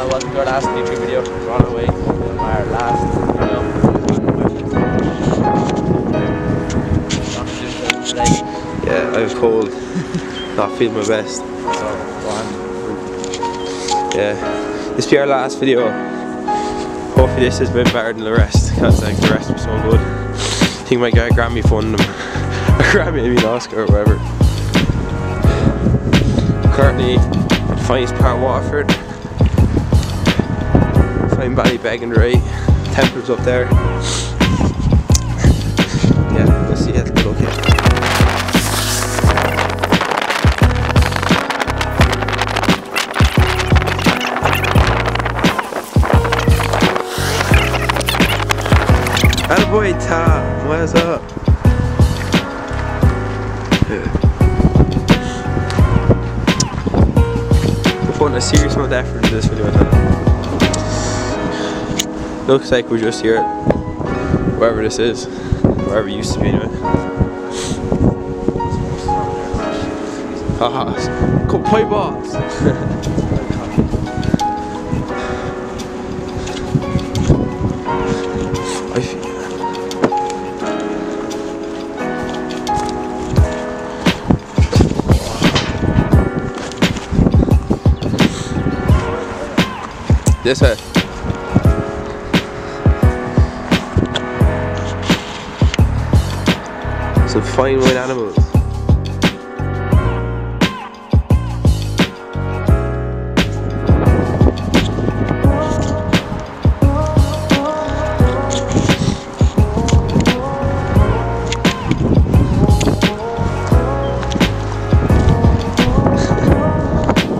Uh, channel. Wasn't your last YouTube video. Run away. Our last video. Yeah, I was cold. Not feeling my best. Yeah. This will be our last video. Hopefully this has been better than the rest because like the rest was so good. I think my guy Grammy funded them. or Grammy, I mean Oscar or whatever. Currently finest part of Waterford. Fine Ballybeg and right. Temples up there. Yeah, we'll see how it's okay. Attaboy Tom, what's up? We're putting a serious amount of effort into this video now. Looks like we're just here wherever this is. Wherever it used to be anyway. Haha, come play feel This way. Some fine white animals.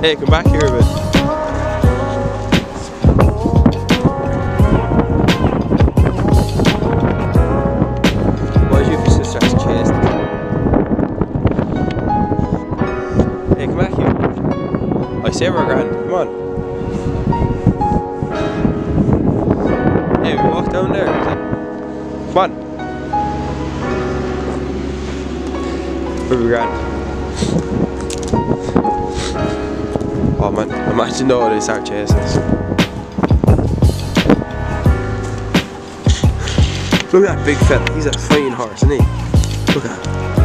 Hey, come back here a bit. Here. I say we're grand. Come on. Hey, we walk down there. Come on. We're grand. Oh man, imagine though they start chasing. Look at that big fella, he's a fine horse, isn't he? Look at him.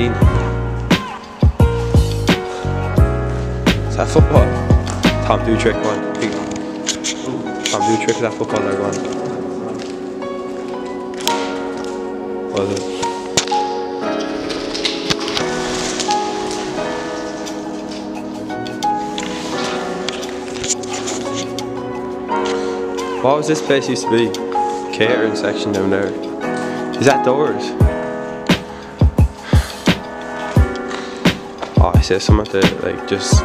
15. Is that football? Tom, do trick one. Tom, do trick that football there, go on. It? What was this place used to be? Catering section down there. Is that doors? I said someone to like just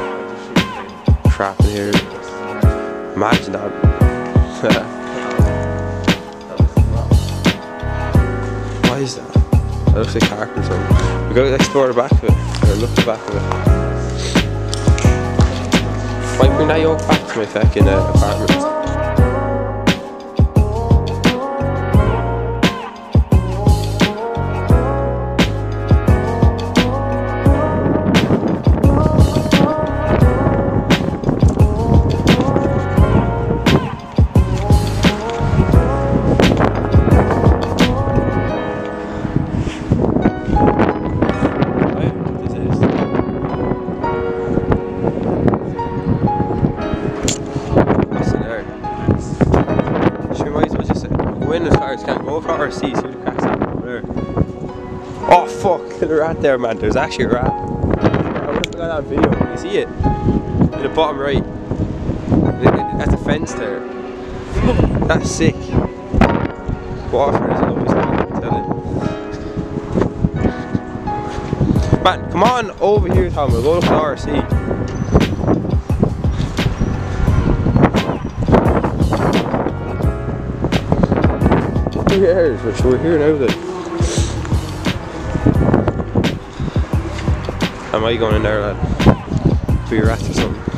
crap in here. Imagine that. Why is that? That looks like carpet or something. We gotta explore the back of it. Or look the back of it. Might bring that yoke back to my fucking uh, apartment. Can. Go RC, see the cracks over there. Oh fuck, the rat there, man. There's actually a rat. I would got that video. Can you see it? In the bottom right. That's a fence there. That's sick. Waterford is a lovely tell. Man, come on over here, Tom. We'll go to the RC. Who cares? We're, we're here now then. Am I going in there lad? Be rats or something?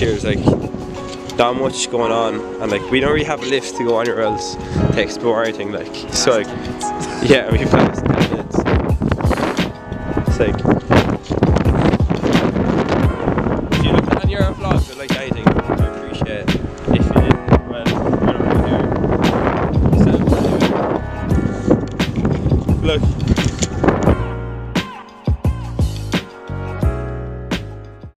Here. There's like that much going on, and like we don't really have a lift to go anywhere else to explore anything. Like so, like yeah, we've got 10 minutes. It's like You didn't, I don't really. Look,